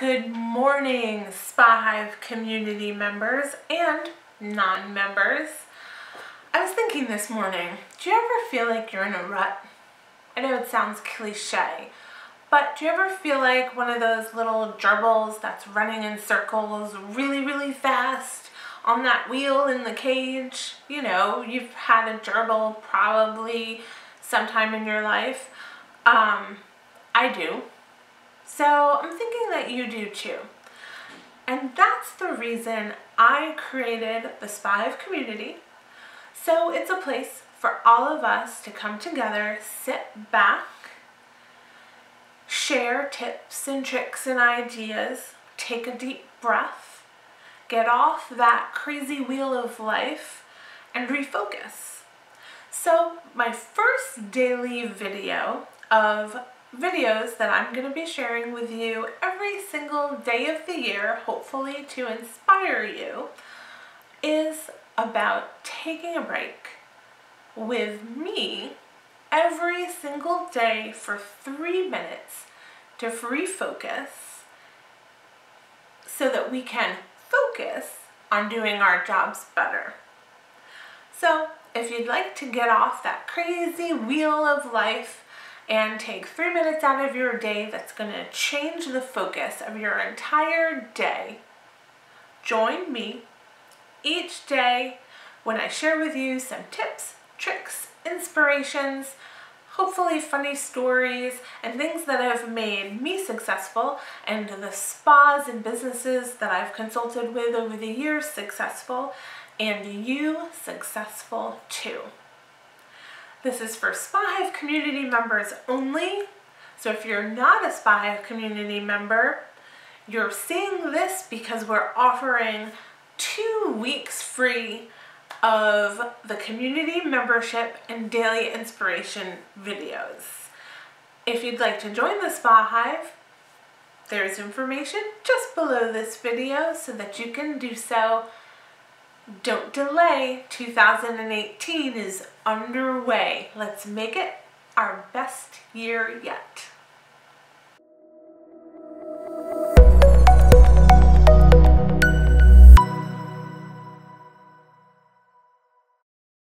Good morning, Spa Hive community members and non-members. I was thinking this morning, do you ever feel like you're in a rut? I know it sounds cliche, but do you ever feel like one of those little gerbils that's running in circles really, really fast on that wheel in the cage? You know, you've had a gerbil probably sometime in your life. Um, I do. So I'm thinking that you do too. And that's the reason I created the Spa Hive community. So it's a place for all of us to come together, sit back, share tips and tricks and ideas, take a deep breath, get off that crazy wheel of life, and refocus. So my first daily video of videos that I'm going to be sharing with you every single day of the year, hopefully to inspire you, is about taking a break with me every single day for three minutes to refocus so that we can focus on doing our jobs better. So if you'd like to get off that crazy wheel of life and take three minutes out of your day that's going to change the focus of your entire day. Join me each day when I share with you some tips, tricks, inspirations, hopefully funny stories, and things that have made me successful and the spas and businesses that I've consulted with over the years successful, and you successful too. This is for Spa Hive community members only. So if you're not a Spa Hive community member, you're seeing this because we're offering two weeks free of the community membership and daily inspiration videos. If you'd like to join the Spa Hive, there's information just below this video so that you can do so don't delay. 2018 is underway. Let's make it our best year yet.